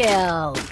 kill!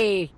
Oh!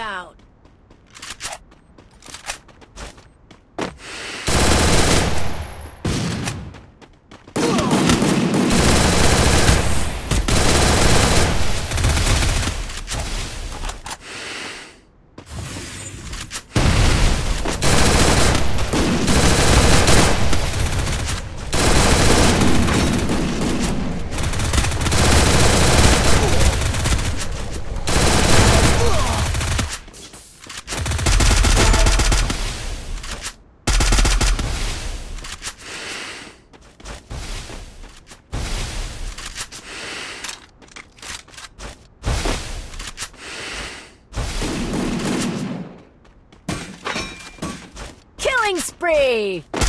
Wipeout. Spree!